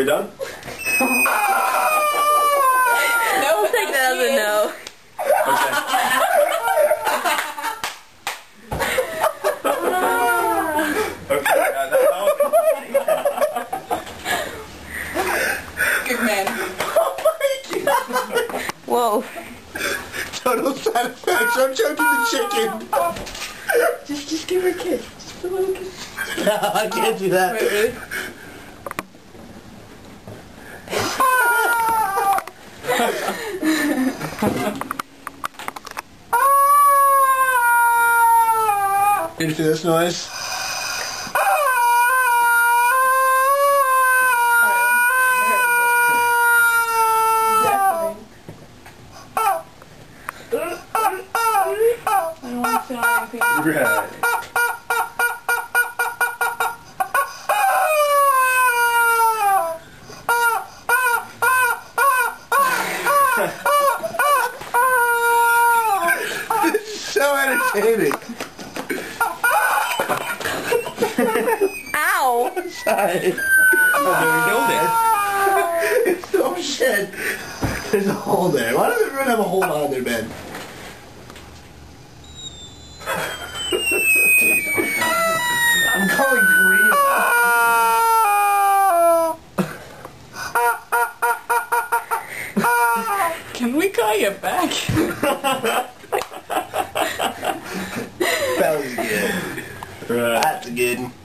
Are we done? No, We'll take that as a no. Okay. Okay. uh, that- Good man. Whoa. Total satisfaction. I'm choking the chicken. Just, just give her a kiss. Just a little kiss. I can't do that. Wait, really? Did you hear this noise? Right. So entertaining. Ow! Sorry. Oh, there we go then. Oh shit. There's a hole there. Why does everyone have a hole on their bed? I'm calling green. Can we call you back? That was good. Right. That's a good one.